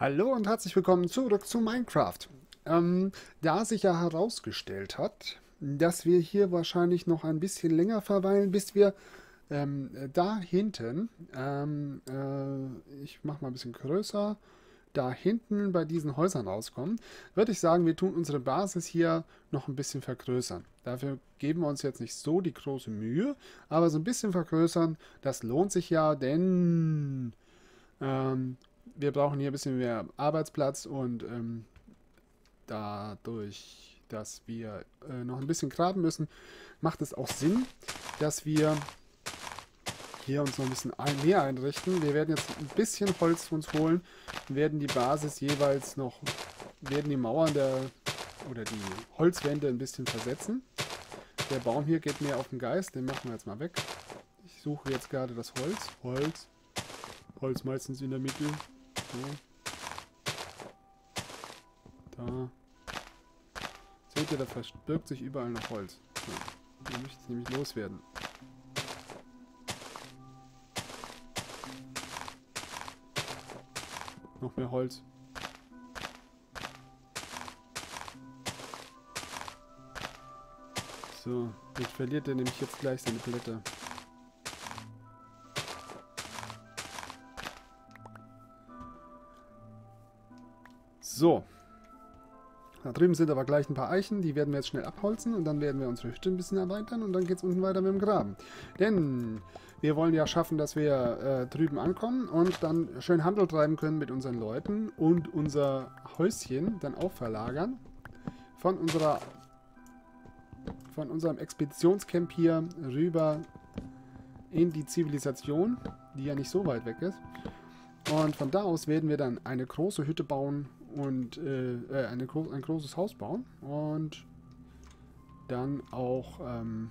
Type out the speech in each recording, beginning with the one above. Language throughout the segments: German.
Hallo und herzlich willkommen zurück zu Minecraft. Ähm, da sich ja herausgestellt hat, dass wir hier wahrscheinlich noch ein bisschen länger verweilen, bis wir ähm, da hinten, ähm, äh, ich mache mal ein bisschen größer, da hinten bei diesen Häusern rauskommen, würde ich sagen, wir tun unsere Basis hier noch ein bisschen vergrößern. Dafür geben wir uns jetzt nicht so die große Mühe, aber so ein bisschen vergrößern, das lohnt sich ja, denn ähm, wir brauchen hier ein bisschen mehr Arbeitsplatz und ähm, dadurch, dass wir äh, noch ein bisschen graben müssen, macht es auch Sinn, dass wir hier uns noch ein bisschen mehr einrichten. Wir werden jetzt ein bisschen Holz uns holen, werden die Basis jeweils noch, werden die Mauern der oder die Holzwände ein bisschen versetzen. Der Baum hier geht mir auf den Geist, den machen wir jetzt mal weg. Ich suche jetzt gerade das Holz. Holz. Holz meistens in der Mitte. So. Da. Seht ihr, da verbirgt sich überall noch Holz. So. Die möchte ich nämlich loswerden. Noch mehr Holz. So, jetzt verliert er nämlich jetzt gleich seine Blätter. So. Da drüben sind aber gleich ein paar Eichen, die werden wir jetzt schnell abholzen und dann werden wir unsere Hütte ein bisschen erweitern und dann geht es unten weiter mit dem Graben. Denn wir wollen ja schaffen, dass wir äh, drüben ankommen und dann schön Handel treiben können mit unseren Leuten und unser Häuschen dann auch verlagern von unserer von unserem Expeditionscamp hier rüber in die Zivilisation, die ja nicht so weit weg ist. Und von da aus werden wir dann eine große Hütte bauen und äh, äh, eine, ein großes Haus bauen und dann auch ähm,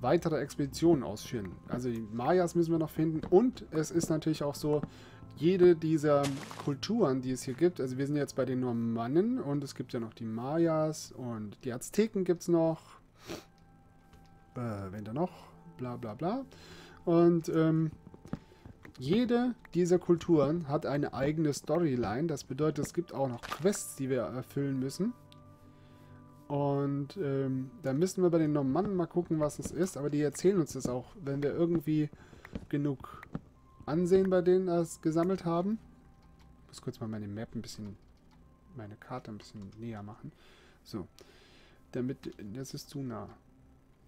weitere Expeditionen ausführen. Also die Mayas müssen wir noch finden und es ist natürlich auch so, jede dieser Kulturen, die es hier gibt, also wir sind jetzt bei den Normannen und es gibt ja noch die Mayas und die Azteken gibt es noch, äh, wenn da noch, bla bla bla. Und ähm, jede dieser Kulturen hat eine eigene Storyline. Das bedeutet, es gibt auch noch Quests, die wir erfüllen müssen. Und ähm, da müssen wir bei den Normannen mal gucken, was es ist. Aber die erzählen uns das auch, wenn wir irgendwie genug Ansehen bei denen das gesammelt haben. Ich muss kurz mal meine Map ein bisschen, meine Karte ein bisschen näher machen. So, damit, das ist zu nah.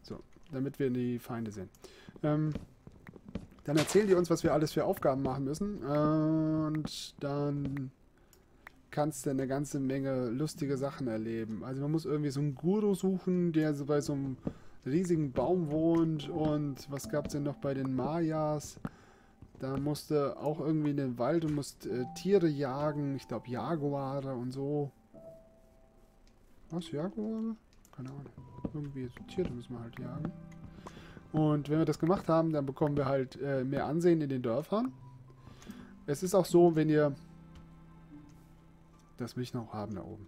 So, damit wir die Feinde sehen. Ähm, dann erzählen die uns, was wir alles für Aufgaben machen müssen. Und dann kannst du eine ganze Menge lustige Sachen erleben. Also man muss irgendwie so einen Guru suchen, der so bei so einem riesigen Baum wohnt. Und was gab es denn noch bei den Mayas? Da musste auch irgendwie in den Wald und musst äh, Tiere jagen. Ich glaube Jaguare und so. Was? Jaguare? Keine Ahnung. Irgendwie so Tiere müssen wir halt jagen. Und wenn wir das gemacht haben, dann bekommen wir halt äh, mehr Ansehen in den Dörfern. Es ist auch so, wenn ihr... Das will ich noch haben da oben.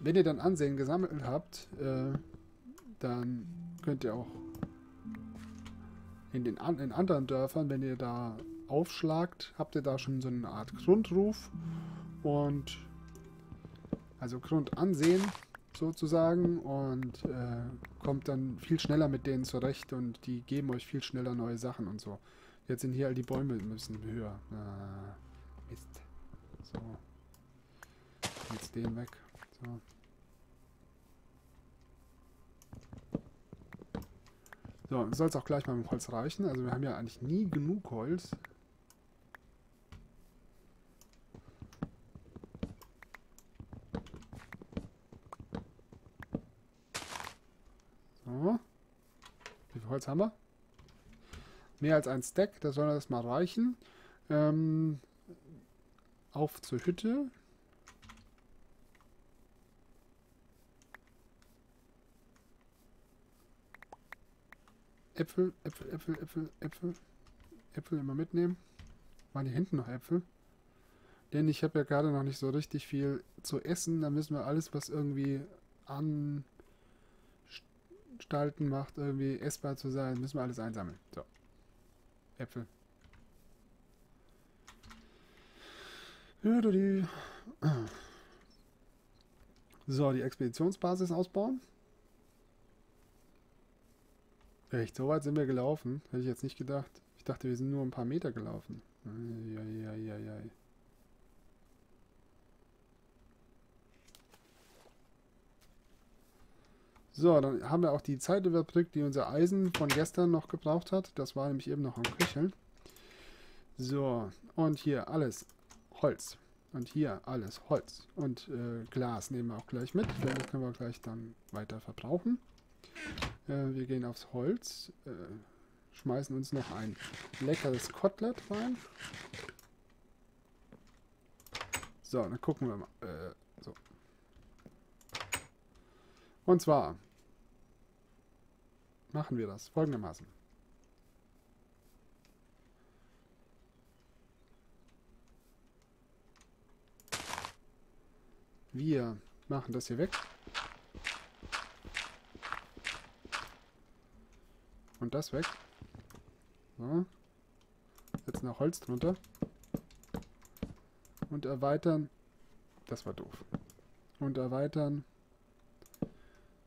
Wenn ihr dann Ansehen gesammelt habt, äh, dann könnt ihr auch in den an, in anderen Dörfern, wenn ihr da aufschlagt, habt ihr da schon so eine Art Grundruf und also Grundansehen sozusagen und äh, kommt dann viel schneller mit denen zurecht und die geben euch viel schneller neue Sachen und so. Jetzt sind hier all die Bäume müssen höher. Ah, Mist. So. Jetzt den weg. So. So, soll es auch gleich mal mit Holz reichen. Also wir haben ja eigentlich nie genug Holz. Holz haben wir. Mehr als ein Stack, da soll das mal reichen. Ähm, auf zur Hütte. Äpfel, Äpfel, Äpfel, Äpfel, Äpfel. Äpfel immer mitnehmen. Waren hier hinten noch Äpfel? Denn ich habe ja gerade noch nicht so richtig viel zu essen. Da müssen wir alles, was irgendwie an gestalten macht, irgendwie essbar zu sein, müssen wir alles einsammeln. So. Äpfel. So, die Expeditionsbasis ausbauen. Echt, so weit sind wir gelaufen. Hätte ich jetzt nicht gedacht. Ich dachte, wir sind nur ein paar Meter gelaufen. Eieieiei. So, dann haben wir auch die Zeit überbrückt, die unser Eisen von gestern noch gebraucht hat. Das war nämlich eben noch am Köcheln. So, und hier alles Holz. Und hier alles Holz. Und äh, Glas nehmen wir auch gleich mit, denn das können wir gleich dann weiter verbrauchen. Äh, wir gehen aufs Holz, äh, schmeißen uns noch ein leckeres Kotelett rein. So, dann gucken wir mal. Äh, so. Und zwar machen wir das folgendermaßen. Wir machen das hier weg. Und das weg. So. Jetzt noch Holz drunter. Und erweitern. Das war doof. Und erweitern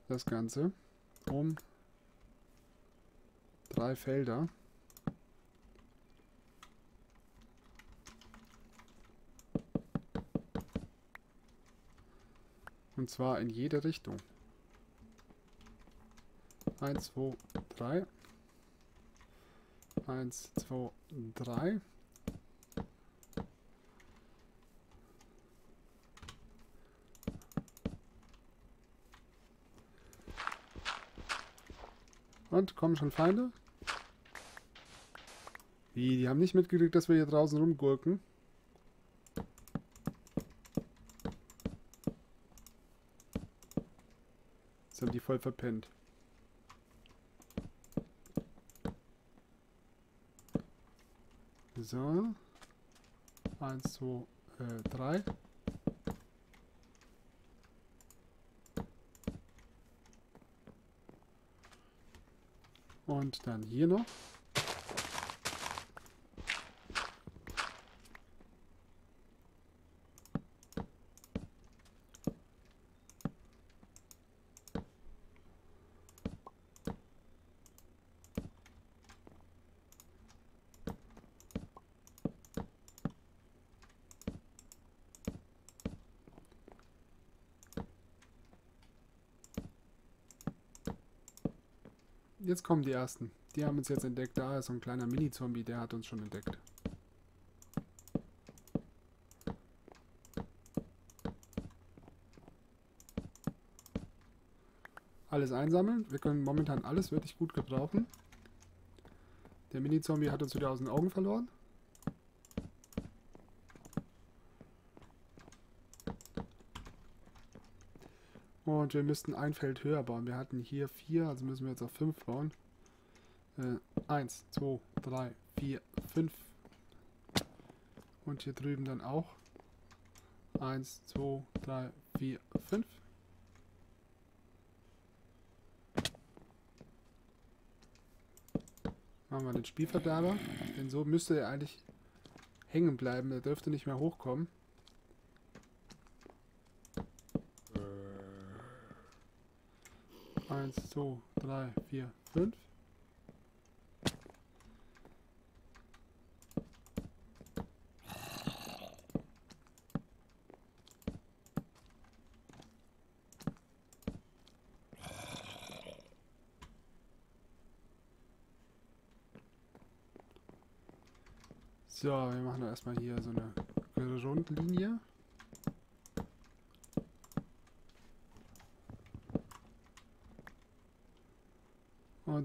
das Ganze um drei Felder. Und zwar in jede Richtung. 1, 2, 3. 1, 2, 3. Und kommen schon Feinde? Wie, die haben nicht mitgekriegt, dass wir hier draußen rumgurken. Das haben die voll verpennt. So. Eins, zwei, äh, drei. Und dann hier noch. Jetzt kommen die ersten. Die haben uns jetzt entdeckt. Da ist so ein kleiner Mini-Zombie, der hat uns schon entdeckt. Alles einsammeln. Wir können momentan alles wirklich gut gebrauchen. Der Mini-Zombie hat uns wieder aus den Augen verloren. Und wir müssten ein Feld höher bauen. Wir hatten hier vier, also müssen wir jetzt auf fünf bauen. Äh, eins, zwei, drei, vier, fünf. Und hier drüben dann auch. Eins, zwei, drei, vier, fünf. Machen wir den Spielverderber. Denn so müsste er eigentlich hängen bleiben. Er dürfte nicht mehr hochkommen. Eins, zwei, drei, vier, fünf. So, wir machen erstmal hier so eine Rundlinie.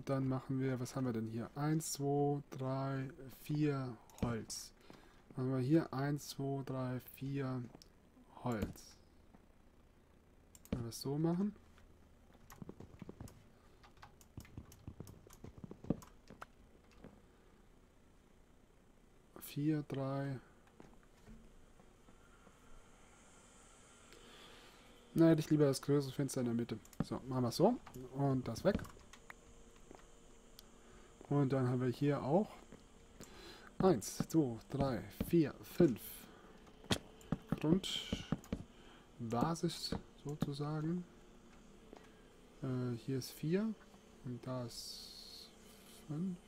Dann machen wir, was haben wir denn hier? 1, 2, 3, 4 Holz. Machen wir hier 1, 2, 3, 4 Holz. Wenn wir es so machen. Vier, drei. Na, hätte ich lieber das größere Fenster in der Mitte. So, machen wir es so. Und das weg. Und dann haben wir hier auch Eins, zwei, drei, vier, fünf. Grundbasis sozusagen. Äh, hier ist vier und da ist fünf.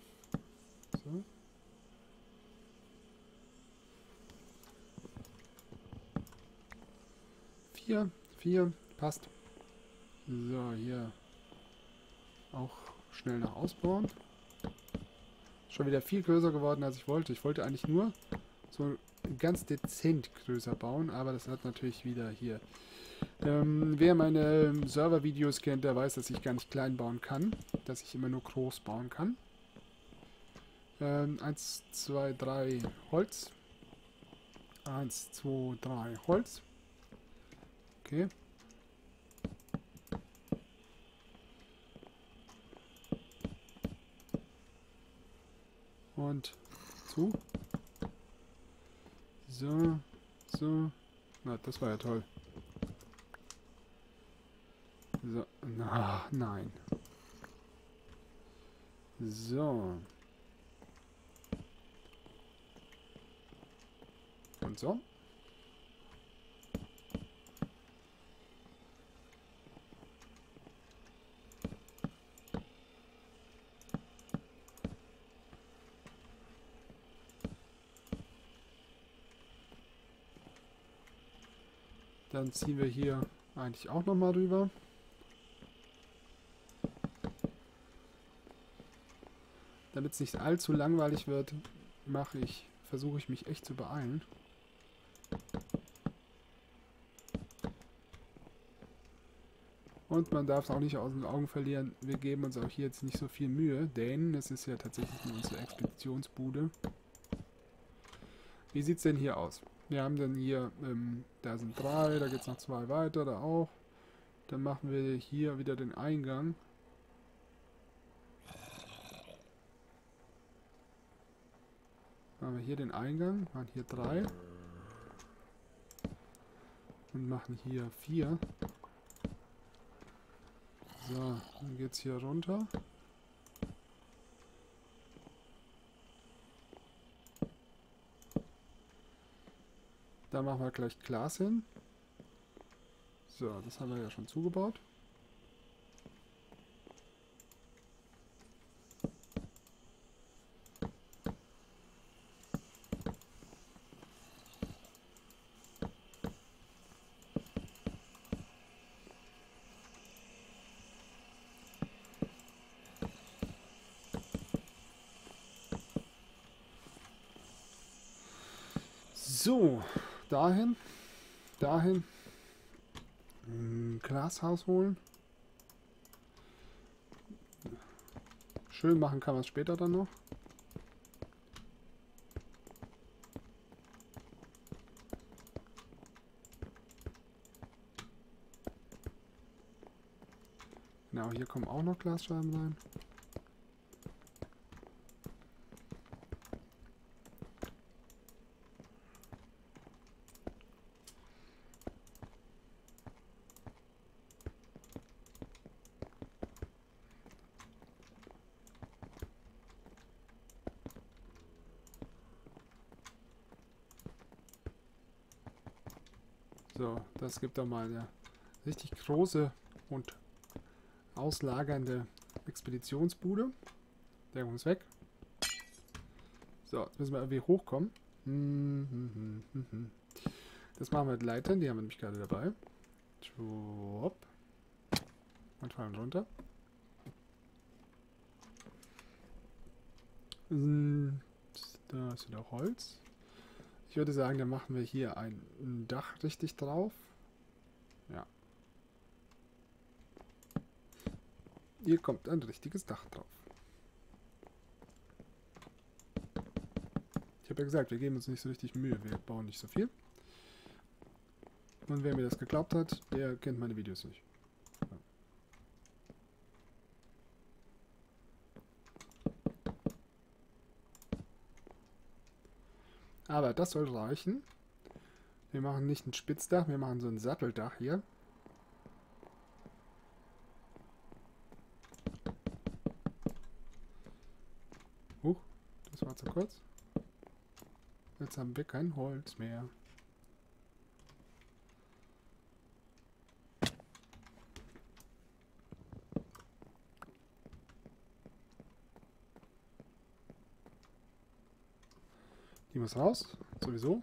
So. Vier, vier, passt. So, hier auch schnell noch ausbauen. Schon wieder viel größer geworden, als ich wollte. Ich wollte eigentlich nur so ganz dezent größer bauen, aber das hat natürlich wieder hier. Ähm, wer meine Server-Videos kennt, der weiß, dass ich gar nicht klein bauen kann, dass ich immer nur groß bauen kann. Ähm, 1, 2, 3 Holz. 1, 2, 3 Holz. Okay. Und zu. So, so. Na, das war ja toll. So, na, nein. So. Und so. Dann ziehen wir hier eigentlich auch nochmal rüber. Damit es nicht allzu langweilig wird, mache ich, versuche ich mich echt zu beeilen. Und man darf es auch nicht aus den Augen verlieren, wir geben uns auch hier jetzt nicht so viel Mühe, denn es ist ja tatsächlich unsere Expeditionsbude. Wie sieht es denn hier aus? Wir haben dann hier, ähm, da sind drei, da geht es noch zwei weiter, da auch. Dann machen wir hier wieder den Eingang. Machen wir hier den Eingang, machen hier drei. Und machen hier vier. So, dann geht es hier runter. Da machen wir gleich Glas hin. So, das haben wir ja schon zugebaut. So, dahin, dahin, ein Glashaus holen. Schön machen kann man es später dann noch. Genau, hier kommen auch noch Glasscheiben rein. So, das gibt doch mal eine richtig große und auslagernde Expeditionsbude. Der ist weg. So, jetzt müssen wir irgendwie hochkommen. Das machen wir mit Leitern, die haben wir nämlich gerade dabei. Und fallen runter. Da ist wieder Holz. Ich würde sagen, dann machen wir hier ein Dach richtig drauf. Ja. Hier kommt ein richtiges Dach drauf. Ich habe ja gesagt, wir geben uns nicht so richtig Mühe. Wir bauen nicht so viel. Und wer mir das geglaubt hat, der kennt meine Videos nicht. Aber das soll reichen. Wir machen nicht ein Spitzdach, wir machen so ein Satteldach hier. Huch, das war zu kurz. Jetzt haben wir kein Holz mehr. Die muss raus, sowieso.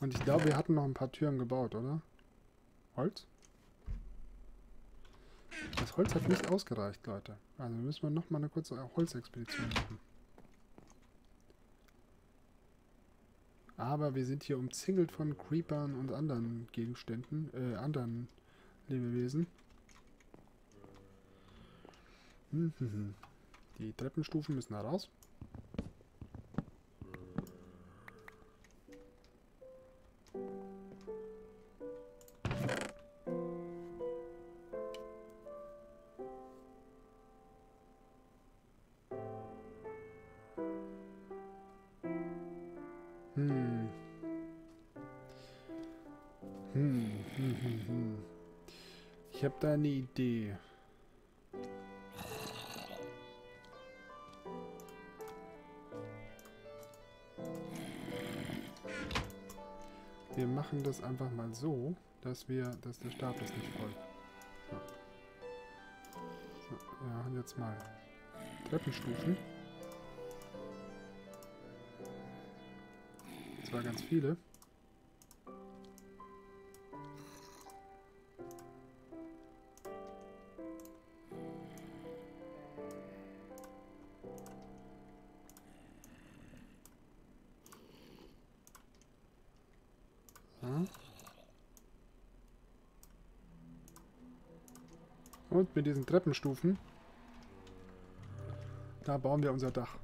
Und ich glaube, wir hatten noch ein paar Türen gebaut, oder? Holz? Das Holz hat nicht ausgereicht, Leute. Also müssen wir noch mal eine kurze Holzexpedition machen. Aber wir sind hier umzingelt von Creepern und anderen Gegenständen, äh, anderen Lebewesen. Hm, hm, hm. Die Treppenstufen müssen da hm. Ich habe da eine Idee. Wir machen das einfach mal so, dass wir, dass der Stab ist nicht voll. So. So, wir machen jetzt mal Treppenstufen. Zwar ganz viele. Und mit diesen Treppenstufen, da bauen wir unser Dach.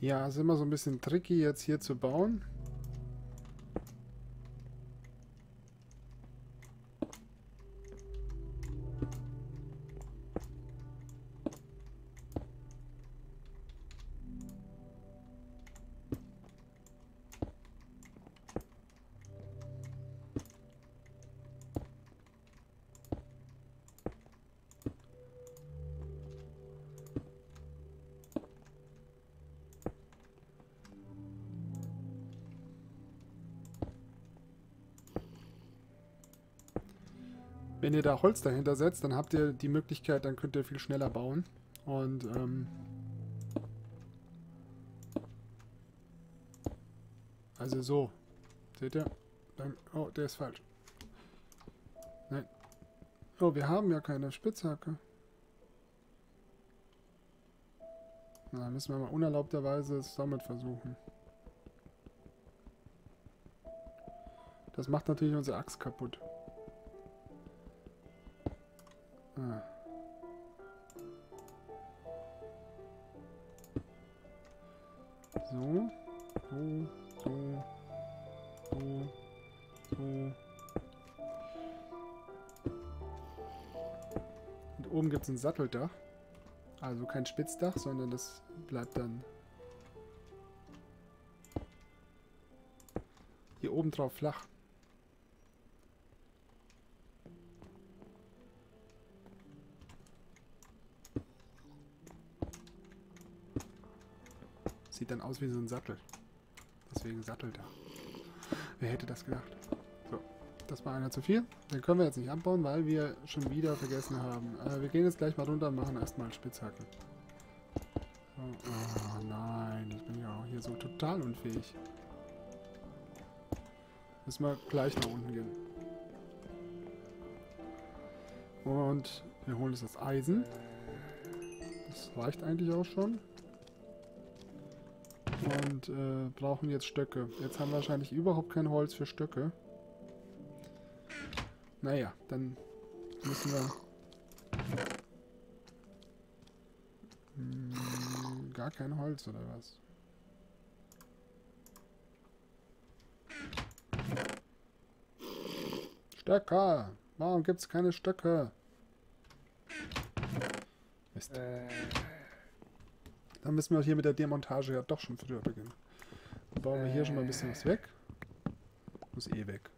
Ja, ist immer so ein bisschen tricky jetzt hier zu bauen. Wenn ihr da Holz dahinter setzt, dann habt ihr die Möglichkeit, dann könnt ihr viel schneller bauen. Und, ähm... Also so. Seht ihr? Dann, oh, der ist falsch. Nein. Oh, wir haben ja keine Spitzhacke. Na, müssen wir mal unerlaubterweise es damit versuchen. Das macht natürlich unsere Axt kaputt. Satteldach. Also kein Spitzdach, sondern das bleibt dann hier oben drauf flach. Sieht dann aus wie so ein Sattel. Deswegen Satteldach. Wer hätte das gedacht? Das war einer zu viel. Den können wir jetzt nicht abbauen, weil wir schon wieder vergessen haben. Äh, wir gehen jetzt gleich mal runter und machen erstmal Spitzhacken. So, oh nein, ich bin ja auch hier so total unfähig. Müssen wir gleich nach unten gehen. Und wir holen uns das Eisen. Das reicht eigentlich auch schon. Und äh, brauchen jetzt Stöcke. Jetzt haben wir wahrscheinlich überhaupt kein Holz für Stöcke. Naja, dann müssen wir... Hm, gar kein Holz oder was? Stöcker! Warum gibt es keine Stöcke? Mist. Äh, Dann müssen wir hier mit der Demontage ja doch schon früher beginnen. Dann bauen wir hier schon mal ein bisschen was weg. muss eh weg.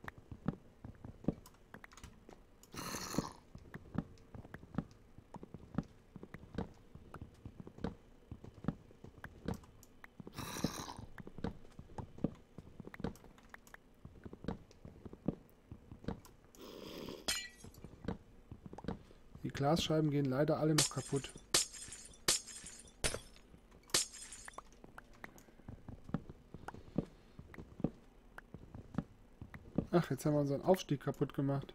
Die Glasscheiben gehen leider alle noch kaputt. Ach, jetzt haben wir unseren Aufstieg kaputt gemacht.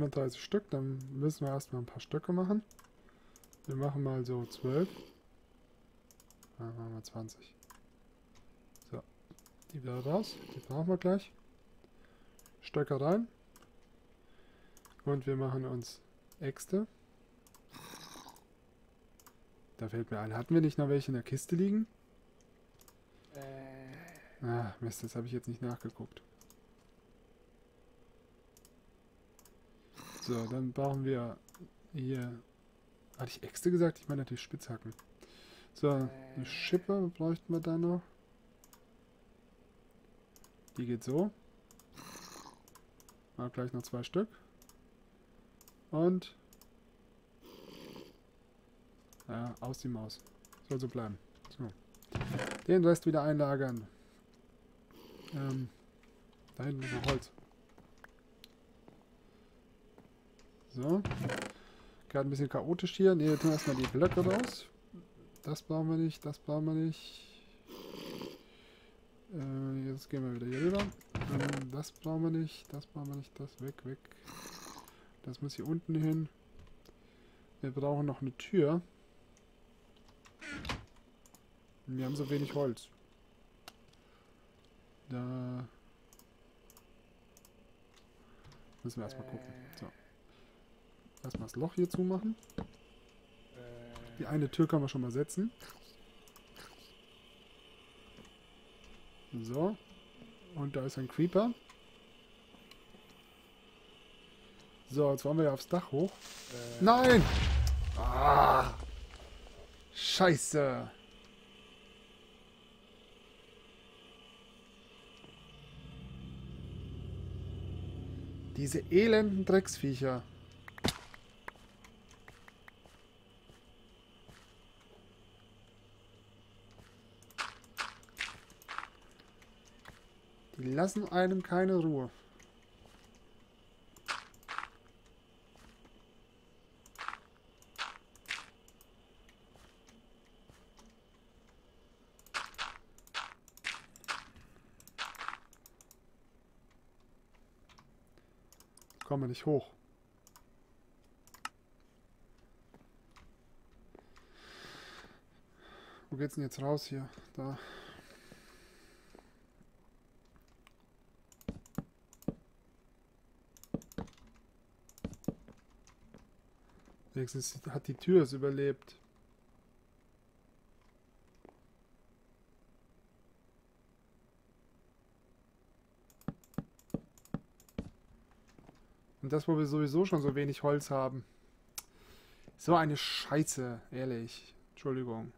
230 Stück, dann müssen wir erstmal ein paar Stöcke machen. Wir machen mal so 12. Dann machen wir 20. So, die wieder raus, die brauchen wir gleich. Stöcke rein. Und wir machen uns Äxte. Da fällt mir ein, hatten wir nicht noch welche in der Kiste liegen? Äh. Ah, Mist, das habe ich jetzt nicht nachgeguckt. So, dann brauchen wir hier... Hatte ich Äxte gesagt? Ich meine natürlich Spitzhacken. So, eine Schippe bräuchten wir da noch. Die geht so. Mal gleich noch zwei Stück. Und... Ja, aus die Maus. Soll so bleiben. So. Den Rest wieder einlagern. Ähm, da hinten ist noch Holz. So. Gerade ein bisschen chaotisch hier. Ne, tun wir erstmal die Blöcke raus. Das brauchen wir nicht, das brauchen wir nicht. Äh, jetzt gehen wir wieder hier rüber. Ähm, das brauchen wir nicht, das brauchen wir nicht, das weg, weg. Das muss hier unten hin. Wir brauchen noch eine Tür. Wir haben so wenig Holz. Da müssen wir erstmal gucken. So. Erstmal das Loch hier zumachen. Die eine Tür können wir schon mal setzen. So. Und da ist ein Creeper. So, jetzt wollen wir ja aufs Dach hoch. Nein! Ah! Scheiße! Diese elenden Drecksviecher. Die lassen einem keine Ruhe. Kommen wir nicht hoch. Wo geht's denn jetzt raus hier? Da. Wenigstens hat die Tür es überlebt. Und das, wo wir sowieso schon so wenig Holz haben. So eine Scheiße, ehrlich. Entschuldigung.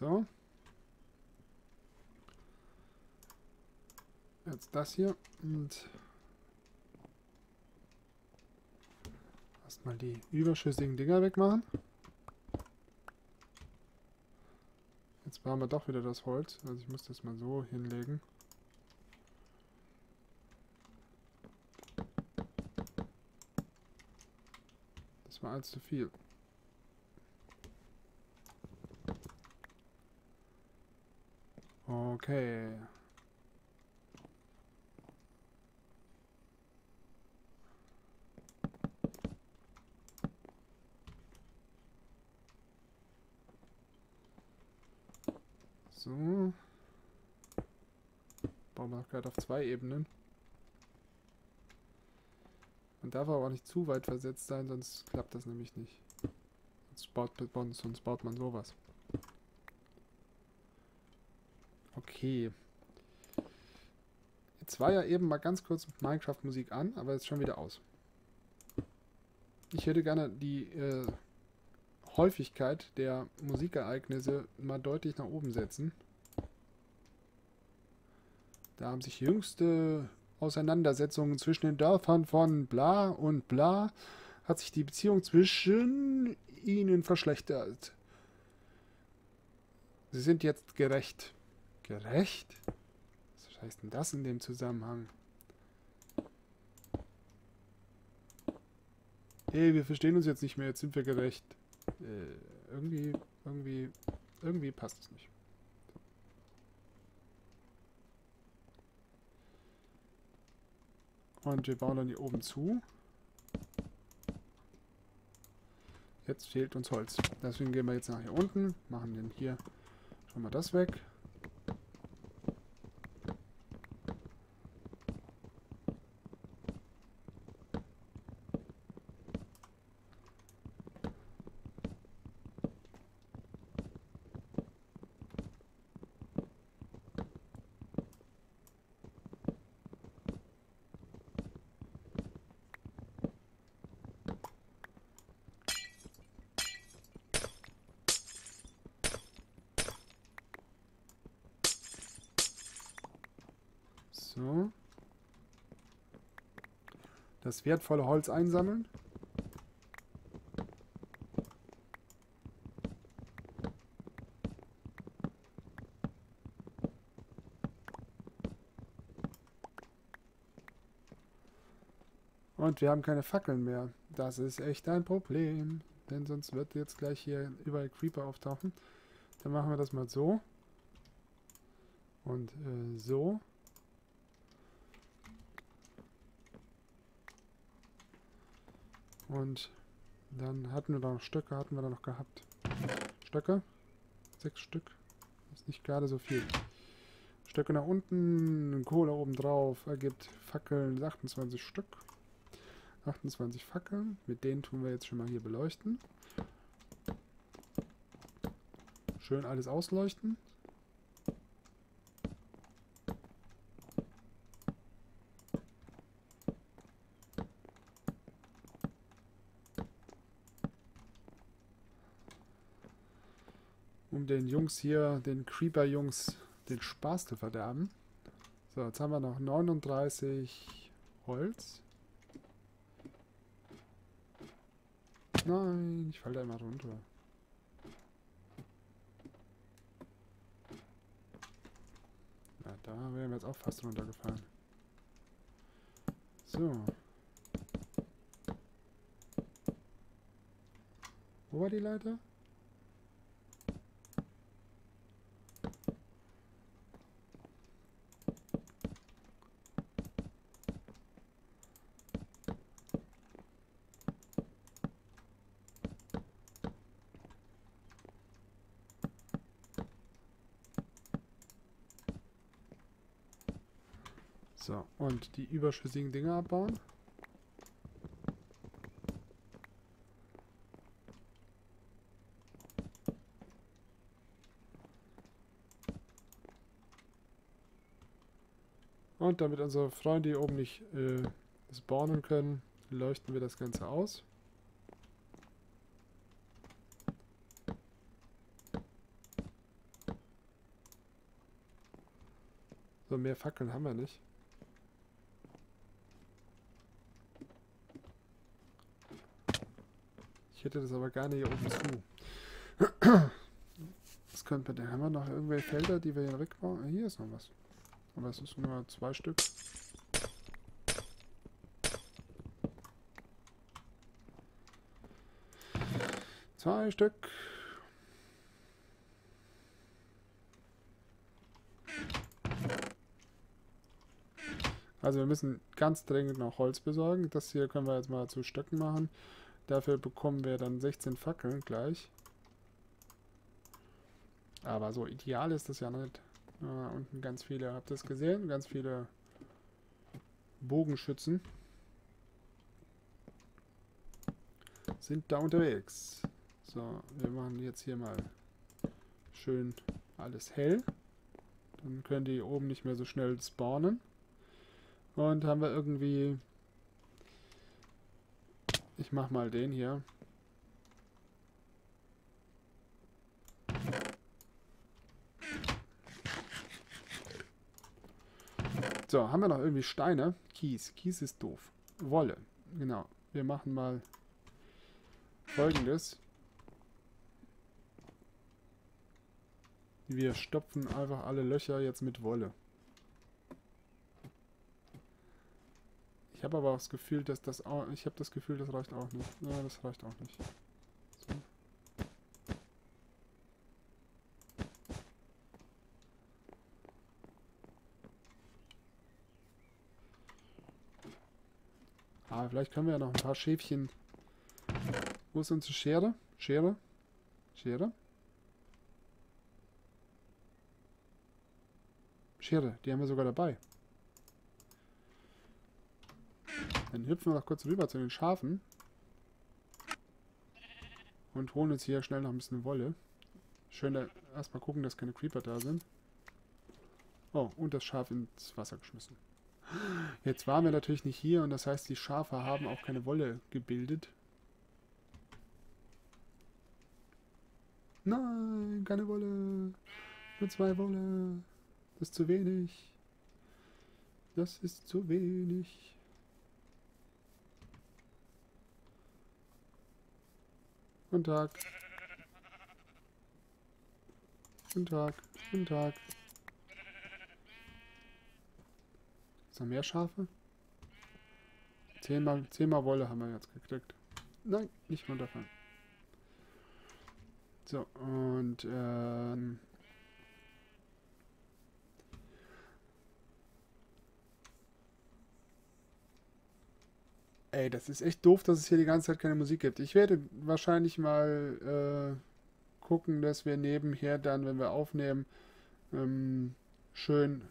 So. Das hier und erstmal die überschüssigen Dinger wegmachen. Jetzt brauchen wir doch wieder das Holz. Also ich muss das mal so hinlegen. Das war allzu viel. Okay. So. Gerade auf zwei Ebenen. Man darf aber auch nicht zu weit versetzt sein, sonst klappt das nämlich nicht. Sonst baut, sonst baut man sowas. Okay. Jetzt war ja eben mal ganz kurz Minecraft-Musik an, aber jetzt schon wieder aus. Ich hätte gerne die äh, Häufigkeit der Musikereignisse mal deutlich nach oben setzen. Da haben sich jüngste Auseinandersetzungen zwischen den Dörfern von bla und bla hat sich die Beziehung zwischen ihnen verschlechtert. Sie sind jetzt gerecht. Gerecht? Was heißt denn das in dem Zusammenhang? Hey, wir verstehen uns jetzt nicht mehr, jetzt sind wir gerecht. Äh, irgendwie, irgendwie, irgendwie passt es nicht. Und wir bauen dann hier oben zu. Jetzt fehlt uns Holz. Deswegen gehen wir jetzt nach hier unten, machen den hier schon mal das weg. So. Das wertvolle Holz einsammeln. Und wir haben keine Fackeln mehr. Das ist echt ein Problem. Denn sonst wird jetzt gleich hier überall Creeper auftauchen. Dann machen wir das mal so. Und äh, so. Und dann hatten wir da noch Stöcke, hatten wir da noch gehabt. Stöcke? Sechs Stück. ist nicht gerade so viel. Stöcke nach unten, Kohle oben drauf, ergibt Fackeln, 28 Stück. 28 Fackeln. Mit denen tun wir jetzt schon mal hier beleuchten. Schön alles ausleuchten. Den Jungs hier, den Creeper-Jungs, den Spaß zu verderben. So, jetzt haben wir noch 39 Holz. Nein, ich falle da immer runter. Na, da wären wir jetzt auch fast runtergefallen. So. Wo war die Leiter? So, und die überschüssigen Dinge abbauen. Und damit unsere Freunde hier oben nicht äh, spawnen können, leuchten wir das Ganze aus. So, mehr Fackeln haben wir nicht. Ich hätte das aber gerne hier oben zu. Was könnte man denn? Haben wir noch irgendwelche Felder, die wir hier wegbauen? Hier ist noch was. Aber es ist nur zwei Stück. Zwei Stück. Also wir müssen ganz dringend noch Holz besorgen. Das hier können wir jetzt mal zu Stöcken machen. Dafür bekommen wir dann 16 Fackeln gleich. Aber so ideal ist das ja nicht. Ja, unten ganz viele, habt ihr es gesehen? Ganz viele Bogenschützen sind da unterwegs. So, wir machen jetzt hier mal schön alles hell. Dann können die oben nicht mehr so schnell spawnen. Und haben wir irgendwie... Ich mach mal den hier. So, haben wir noch irgendwie Steine? Kies. Kies ist doof. Wolle. Genau. Wir machen mal folgendes. Wir stopfen einfach alle Löcher jetzt mit Wolle. Ich habe aber auch das Gefühl, dass das auch... Ich habe das Gefühl, das reicht auch nicht. Ja, das reicht auch nicht. So. Ah, vielleicht können wir ja noch ein paar Schäfchen... Wo ist unsere Schere? Schere? Schere? Schere, die haben wir sogar dabei. Dann hüpfen wir noch kurz rüber zu den Schafen. Und holen uns hier schnell noch ein bisschen Wolle. Schön da erstmal gucken, dass keine Creeper da sind. Oh, und das Schaf ins Wasser geschmissen. Jetzt waren wir natürlich nicht hier und das heißt, die Schafe haben auch keine Wolle gebildet. Nein, keine Wolle. Nur zwei Wolle. Das ist zu wenig. Das ist zu wenig. Guten Tag. Guten Tag. Guten Tag. Ist noch mehr Schafe? Zehnmal, zehnmal Wolle haben wir jetzt gekriegt. Nein, nicht runterfallen. So, und ähm, Ey, das ist echt doof, dass es hier die ganze Zeit keine Musik gibt. Ich werde wahrscheinlich mal äh, gucken, dass wir nebenher dann, wenn wir aufnehmen, ähm, schön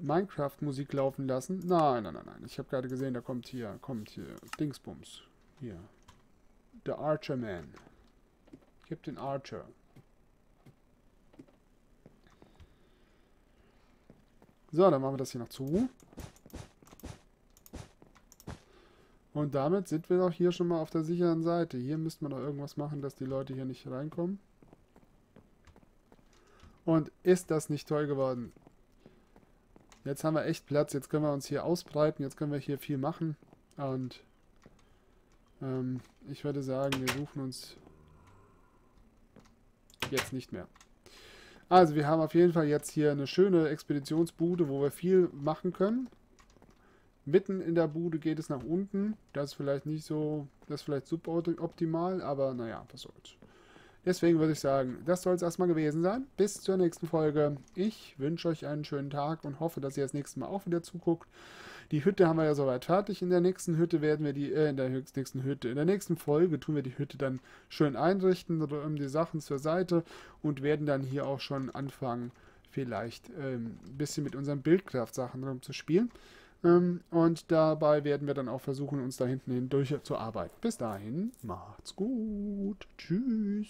Minecraft-Musik laufen lassen. Nein, nein, nein, nein. Ich habe gerade gesehen, da kommt hier, kommt hier, Dingsbums. Hier. The Archer Man. Gib den Archer. So, dann machen wir das hier noch zu. Und damit sind wir doch hier schon mal auf der sicheren Seite. Hier müsste man noch irgendwas machen, dass die Leute hier nicht reinkommen. Und ist das nicht toll geworden? Jetzt haben wir echt Platz. Jetzt können wir uns hier ausbreiten. Jetzt können wir hier viel machen. Und ähm, ich würde sagen, wir suchen uns jetzt nicht mehr. Also wir haben auf jeden Fall jetzt hier eine schöne Expeditionsbude, wo wir viel machen können. Mitten in der Bude geht es nach unten. Das ist vielleicht nicht so, das ist vielleicht suboptimal, aber naja, was soll's. Deswegen würde ich sagen, das soll es erstmal gewesen sein. Bis zur nächsten Folge. Ich wünsche euch einen schönen Tag und hoffe, dass ihr das nächste Mal auch wieder zuguckt. Die Hütte haben wir ja soweit fertig. In der nächsten Hütte werden wir die, äh, in der nächsten Hütte, in der nächsten Folge tun wir die Hütte dann schön einrichten, räumen die Sachen zur Seite und werden dann hier auch schon anfangen, vielleicht ähm, ein bisschen mit unseren Bildkraftsachen rumzuspielen. Ähm, und dabei werden wir dann auch versuchen, uns da hinten hin durchzuarbeiten. Bis dahin, macht's gut. Tschüss.